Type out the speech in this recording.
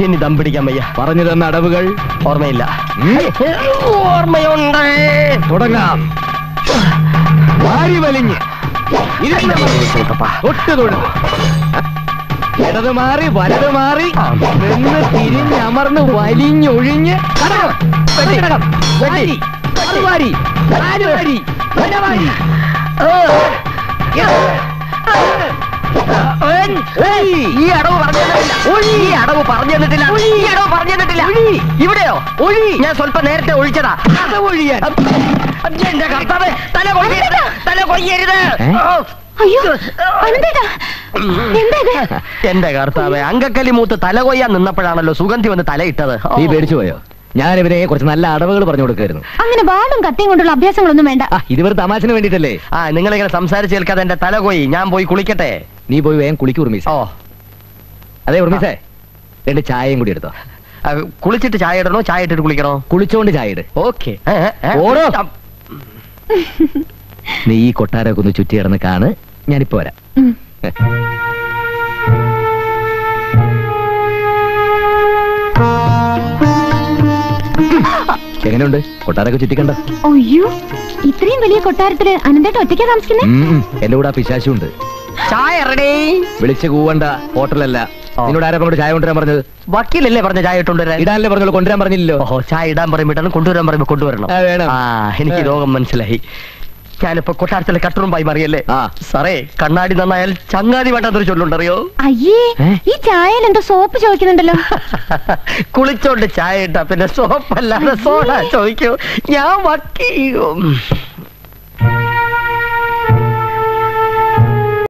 ഇനി ദം പിടിക്കാൻ വയ്യ. പറഞ്ഞു തന്ന അടവുകൾ ഓർമ്മയില്ല. ഓർമ്മയുണ്ട്. തുടങ്ങാം. വാരി വലിഞ്ഞ്. ഇടത് മാറി വലത് മാറി. നിന്ന് തിരിഞ്ഞമർന്ന് വലിഞ്ഞൊഴിഞ്ഞ് കടകം വെട്ടി. കടകം വാരി. വാരി. വാരി. ഈ അടവ് പറഞ്ഞു തന്നിട്ടില്ല. ഈ അടവ് പറഞ്ഞു തന്നിട്ടില്ല. ഈ അടവ് പറഞ്ഞു തന്നിട്ടില്ല. ഇവിടെയോ? ഒഴി ഞാൻ സ്വല്പം നേരത്തെ ഒഴിച്ചതാ. അത് ഒഴിയാൻ. എന്റെ കർത്താവ് തല കൊയ്യരുത് തല കൊയ്യരുത് അയ്യോ എന്റെ കർത്താവ് അങ്കക്കലി മൂത്ത് തല കൊയ്യാൻ നിന്നപ്പോഴാണല്ലോ സുഗന്ധി വന്ന് തലയിട്ടത്. നീ പേടിച്ചു പോയോ? ഞാൻ ഇവരെ കുറച്ച് നല്ല അടവുകൾ പറഞ്ഞു കൊടുക്കായിരുന്നു അങ്ങനെ വാളും കത്തിയും കൊണ്ടുള്ള അഭ്യാസങ്ങളൊന്നും വേണ്ട. ആ ഇത് വെറും തമാശന് വേണ്ടിട്ടല്ലേ ആ നിങ്ങളിങ്ങനെ സംസാരിച്ചേൽക്കാതെ എന്റെ തല കൊയ്യി ഞാൻ പോയി കുളിക്കട്ടെ. നീ പോയി വേഗം കുളിക്കൂ ഉർമീസ. ഓ. അതെ ഉർമീസേ. രണ്ട് ചായയും കൂടി എടുത്തോ. കുളിച്ചിട്ട് ചായ ഇടണോ? ചായ ഇട്ടിട്ട് കുളിക്കണോ? കുളിച്ചോണ്ട് ചായ ഇട്. ഓക്കെ. ഓടോ. നീ ഈ കൊട്ടാരമൊക്കെ ഒന്ന് ചുറ്റി കിടന്ന് കാണ്. ഞാനിപ്പോ വരാം. എങ്ങനെയുണ്ട്? കൊട്ടാരൊക്കെ ചുറ്റിക്കണ്ട. അയ്യോ ഇത്രയും വലിയ കൊട്ടാരത്തിൽ അനന്തേട്ട ഒറ്റയ്ക്കാ താമസിക്കുന്നത് എന്റെ കൂടെ ആ പിശാശുണ്ട്. ചായ റെഡി വിളിച്ച് കൂവണ്ട ഹോട്ടലല്ല. നിന്നോട് ആരാ ചായ കൊണ്ടുവരാൻ പറഞ്ഞത്? വക്കീലല്ലേ പറഞ്ഞ ചായ ഇട്ടുകൊണ്ടുവരാൻ? ഇടാനല്ലേ പറഞ്ഞോളൂ കൊണ്ടുവരാൻ പറഞ്ഞില്ലല്ലോ. ഓഹോ ചായ ഇടാൻ പറയുമ്പോഴാണ് കൊണ്ടുവരാൻ പറയുമ്പോ കൊണ്ടുവരണം. ആ, വേണം. ആ എനിക്ക്. രോഗം മനസ്സിലായി. ഞാനിപ്പോ കൊട്ടാരത്തിലെ കട്ടുറുമ്പായി മാറിയല്ലേ? ആ. സാറേ കണ്ണാടി നന്നായാൽ ചങ്ങാതി വേണ്ടാത്തൊരു ചൊല്ലുണ്ടറിയോ? അയ്യേ ഏ? ഈ ചായയിൽ എന്തോ സോപ്പ് ചോദിക്കുന്നുണ്ടല്ലോ. കുളിച്ചോണ്ട് ചായ ഇട്ടാ പിന്നെ സോപ്പല്ലാതെ സോഡ ചോദിക്കൂ. ഞാൻ വക്കീ